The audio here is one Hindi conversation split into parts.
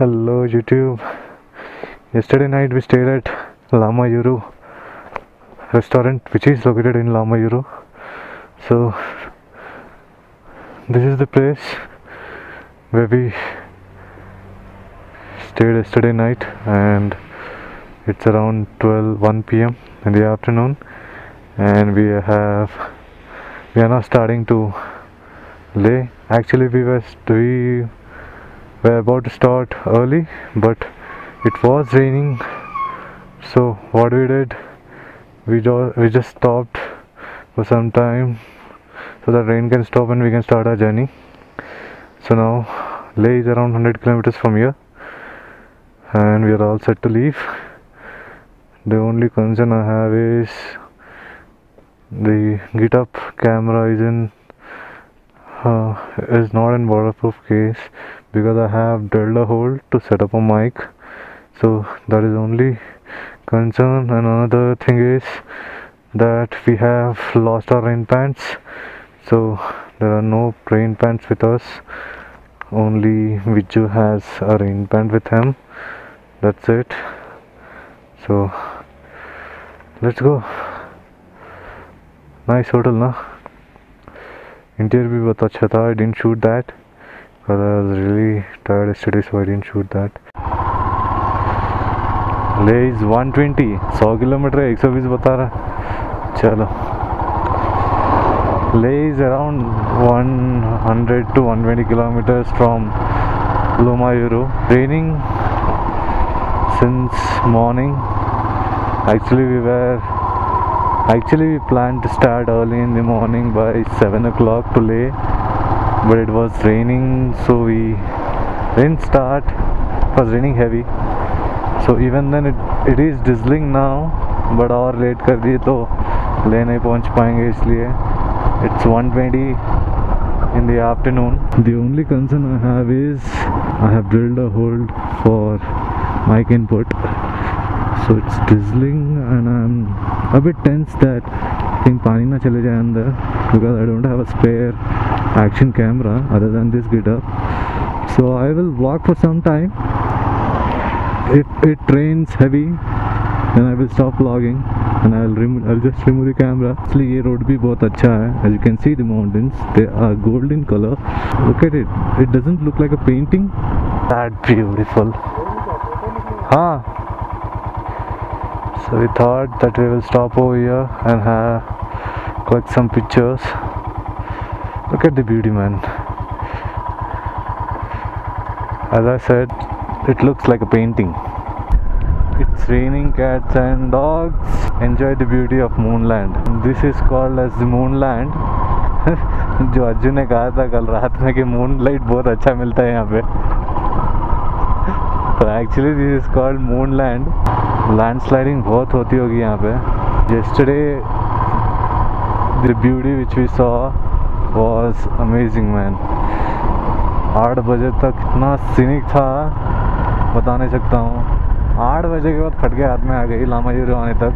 Hello YouTube. Yesterday night we stayed at Lama Yuru restaurant which is located in Lama Yuru. So this is the place where we stayed yesterday night and it's around 12 1 pm in the afternoon and we have we are now starting to lay actually we were we were about to start early but it was raining so what we did we, jo- we just stopped for some time so that rain can stop and we can start our journey. So now leh is around 100 kilometers from here and we are all set to leave. The only concern i have is the github camera is in uh, is not in waterproof case because I have drilled a hole to set up a mic. So that is only concern. And another thing is that we have lost our rain pants. So there are no rain pants with us. Only Viju has a rain pant with him. That's it. So let's go. Nice hotel na? Interior bhi bahut acha tha i didn't shoot that. because I was really tired yesterday so I didn't shoot that ले is 120 100 किलोमीटर है 120 बता रहा चलो ले is around 100 to 120 kilometers from Lumayuru raining since morning actually we were actually we planned to start early in the morning by 7 o'clock to lay but it was raining so we didn't start it was raining heavy so even then it, it is drizzling now but और लेट कर दिए तो ले नहीं पहुँच पाएँगे इसलिए it's 120 in the afternoon the only concern I have is I have drilled a hole for mic input so it's drizzling and I'm a bit tense that I think पानी ना चले जाए अंदर because I don't have a spare action camera other than this getup so I will vlog for some time if it rains heavy then I will stop vlogging and I'll remove I'll just remove the camera actually ये road भी बहुत अच्छा है as you can see the mountains they are golden color look at it it doesn't look like a painting that beautiful हाँ so we thought that we will stop over here and have collect some pictures Look at the beauty man as I said it looks like a painting it's raining cats and dogs enjoy the beauty of moonland this is called as the moonland जो अर्जुन ने कहा था कल रात में कि मून लाइट बहुत अच्छा मिलता है यहाँ पे तो actually this is called moon land land sliding बहुत होती होगी यहाँ पे yesterday the beauty which we saw was amazing man आठ बजे तक इतना सीनिक था, बता नहीं सकता हूँ। आठ बजे के बाद खटके हाथ में आ गई लामा यूरो आने तक,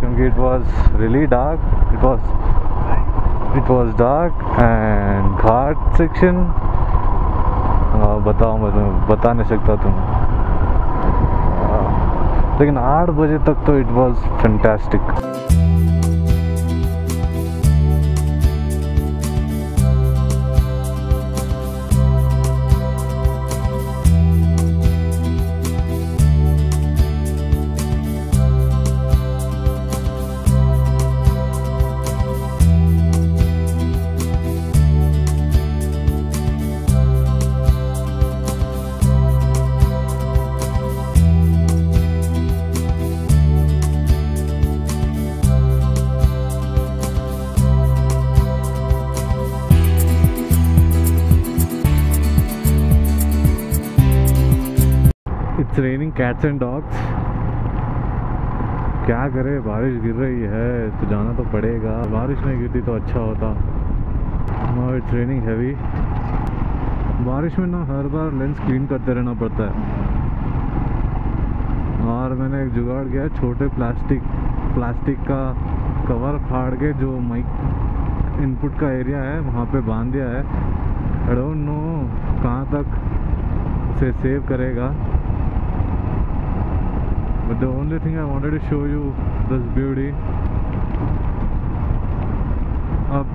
क्योंकि it was really dark it was it was dark and ghat section बताओ मतलब बता नहीं सकता तुम लेकिन आठ बजे तक तो it was fantastic raining cats and dogs क्या करे? बारिश गिर रही है तो जाना तो पड़ेगा। बारिश नहीं गिरती तो अच्छा होता। नो इट्स रेनिंग हैवी बारिश में ना हर बार लेंस क्लीन करते रहना पड़ता है। और मैंने एक जुगाड़ किया छोटे प्लास्टिक प्लास्टिक का कवर फाड़ के जो माइक इनपुट का एरिया है, वहाँ पे बाँध दिया है। आई डोंट नो कहाँ तक उसे सेव करेगा। But the only thing I wanted to show you, this beauty, अब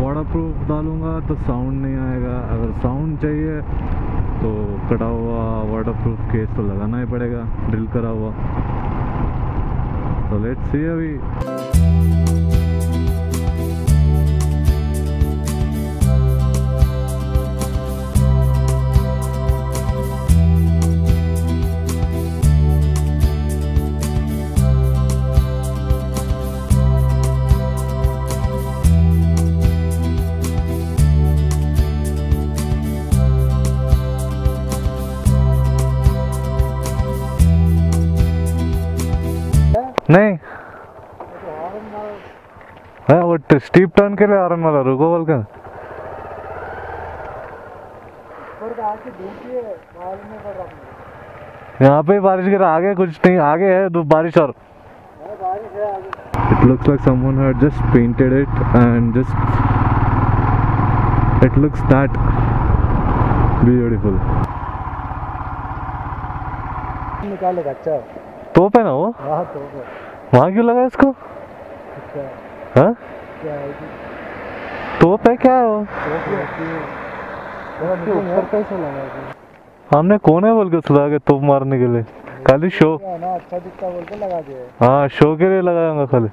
वाटर प्रूफ डालूँगा तो साउंड नहीं आएगा। अगर साउंड चाहिए तो कटा हुआ वाटर प्रूफ केस तो लगाना ही पड़ेगा ड्रिल करा हुआ। तो लेट्स सी अभी। नहीं हाँ वो स्टीप टर्न के लिए आ रहा वाला रुको बोल कर यहाँ पे बारिश गिरा आगे कुछ नहीं आगे है दो बारिश और It looks like someone had just painted it and just it looks that beautiful. निकालेगा अच्छा तोप है ना वो? हाँ तो वहाँ क्यों लगा इसको? अच्छा। हाँ? क्या है तोप है क्या है वो हमने कौन है बोल के सुधा के तोप मारने के लिए। खाली शो। अच्छा दिखता बोल के लगा दिए हाँ। शो के लिए लगाऊँगा खाली।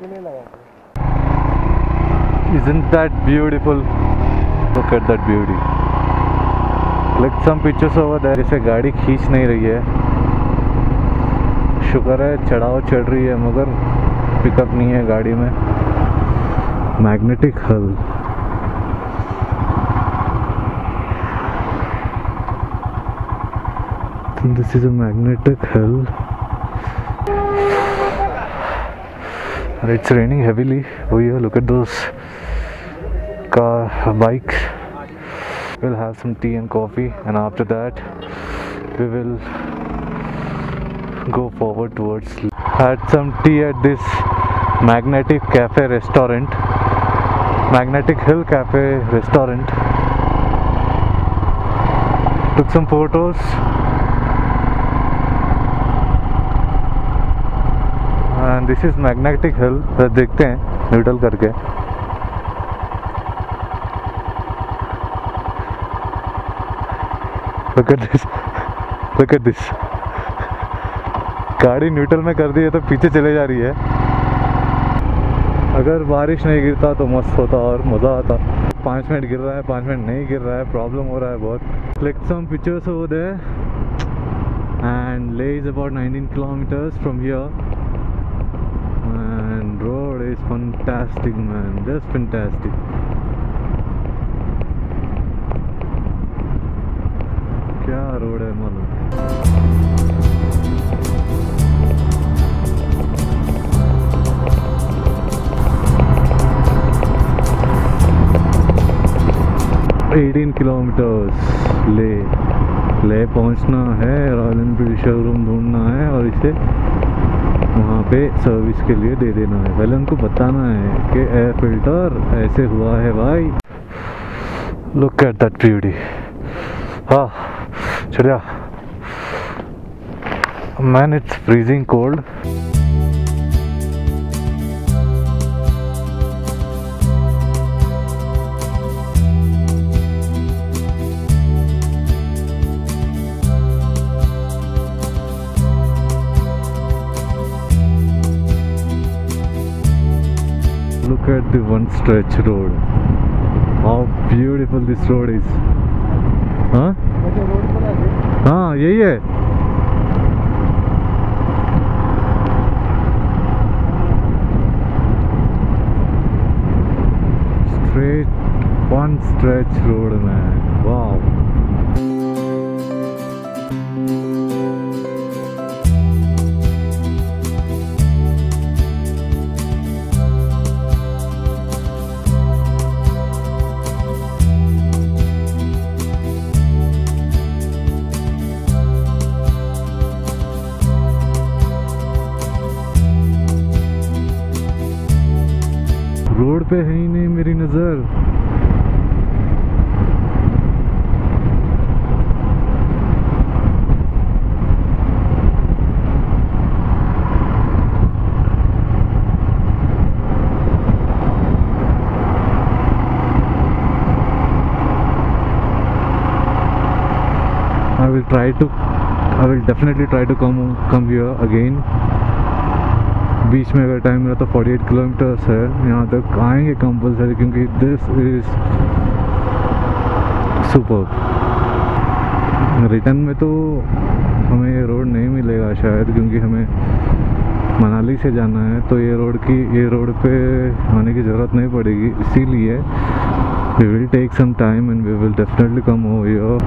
Isn't that beautiful? Look at that beauty. Some pictures over there. जैसे गाड़ी खींच नहीं रही है। शुक्र है, चढ़ाव चढ़ रही है, मगर पिकअप नहीं है गाड़ी में। Magnetic hill this is a magnetic hill it's raining heavily we you look at those का bike will have some tea and coffee and after that we will go forward towards had some tea at this magnetic cafe restaurant magnetic hill cafe restaurant took some photos and this is magnetic hill देखते हैं न्यूट्रल करके look at this look at this गाड़ी न्यूट्रल में कर दी है तो पीछे चले जा रही है। अगर बारिश नहीं गिरता तो मस्त होता और मज़ा आता। पाँच मिनट गिर रहा है, पाँच मिनट नहीं गिर रहा है प्रॉब्लम हो रहा है बहुत। Let some pictures over there and Leh is about 19 kilometres from here and road is fantastic man just fantastic क्या रोड है मतलब 18 किलोमीटर्स ले ले पहुँचना है रॉयल एनफील्ड शोरूम ढूंढना है और इसे वहाँ पे सर्विस के लिए दे देना है। पहले उनको बताना है कि एयर फ़िल्टर ऐसे हुआ है भाई। लुक एट दैट ब्यूटी हाँ चलिया man it's freezing cold Look at the one stretch road. How beautiful this road is. हाँ मुझे रोड पर आ गए हाँ यही है Straight one stretch road man. Wow. पे है ही नहीं मेरी नज़र। I will try to I will definitely try to come come your again बीच में अगर टाइम मिला तो 48 किलोमीटर्स है। यहाँ तक आएँगे कंपलसरी क्योंकि दिस इज़ सुपर रिटर्न में तो हमें ये रोड नहीं मिलेगा शायद क्योंकि हमें मनाली से जाना है तो ये रोड की, ये रोड पे आने की ज़रूरत नहीं पड़ेगी। इसीलिए we will take some time and we will definitely come over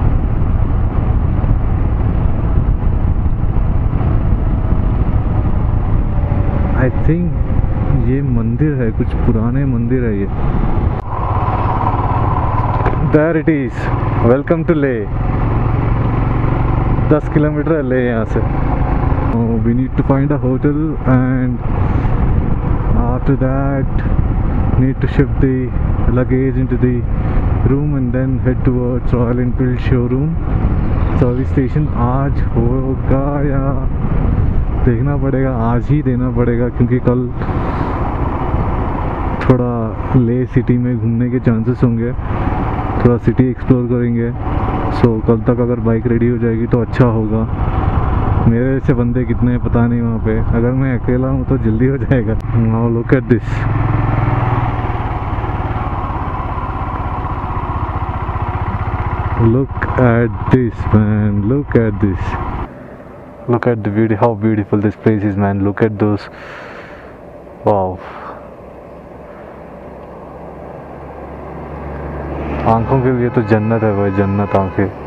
I think ये मंदिर है, कुछ पुराने मंदिर है ये। There it is welcome to Leh दस किलोमीटर है ले यहाँ से। We need to find a hotel and after that need to shift the luggage into the room and then head towards Royal Enfield showroom. Service station आज होगा या देखना पड़ेगा, आज ही देना पड़ेगा, क्योंकि कल थोड़ा ले सिटी में घूमने के चांसेस होंगे, थोड़ा सिटी एक्सप्लोर करेंगे। सो कल तक अगर बाइक रेडी हो जाएगी तो अच्छा होगा। मेरे जैसे बंदे कितने हैं, पता नहीं वहाँ पे। अगर मैं अकेला हूँ तो जल्दी हो जाएगा। Now look at this look at this, man look at this look at the beauty how beautiful this place is man look at those wow आंखों के लिए तो जन्नत है भाई जन्नत आंखें